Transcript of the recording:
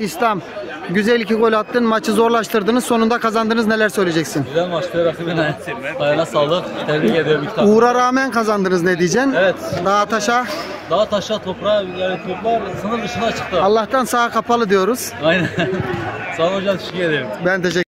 İslam güzel iki gol attın maçı zorlaştırdınız sonunda kazandınız neler söyleyeceksin? Güzel maçtı rakibine. Ayağına sağlık. Tebrik ediyorum ilk takım. Uğur'a rağmen kazandınız ne diyeceksin? Evet. Dağa taşa Daha taşa toprağa yani toplar sınır dışına çıktı. Allah'tan sağa kapalı diyoruz. Aynen. Sağ olun hocam teşekkür ederim. Ben teşekkür